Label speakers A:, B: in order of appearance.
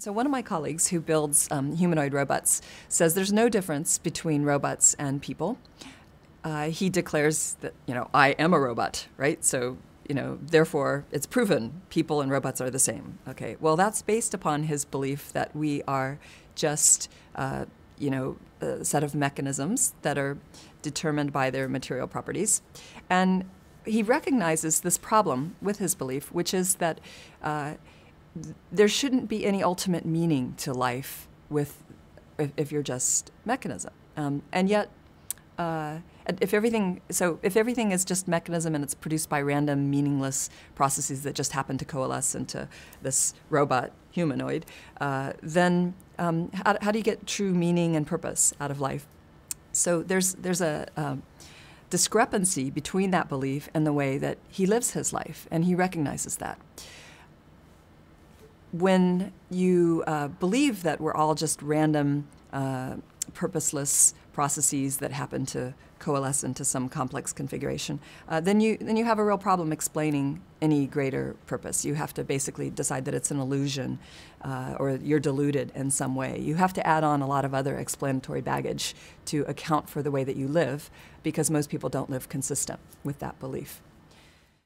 A: So, one of my colleagues who builds um, humanoid robots says there's no difference between robots and people. Uh, he declares that, you know, I am a robot, right? So, you know, therefore it's proven people and robots are the same. Okay, well, that's based upon his belief that we are just, uh, you know, a set of mechanisms that are determined by their material properties. And he recognizes this problem with his belief, which is that. Uh, there shouldn't be any ultimate meaning to life with if, if you're just mechanism. Um, and yet, uh, if everything so if everything is just mechanism and it's produced by random meaningless processes that just happen to coalesce into this robot humanoid, uh, then um, how, how, do you get true meaning and purpose out of life? So there's there's a, a discrepancy between that belief and the way that he lives his life, and he recognizes that when you uh, believe that we're all just random, uh, purposeless processes that happen to coalesce into some complex configuration, uh, then you then you have a real problem explaining any greater purpose. You have to basically decide that it's an illusion, uh, or you're deluded in some way. You have to add on a lot of other explanatory baggage to account for the way that you live, because most people don't live consistent with that belief.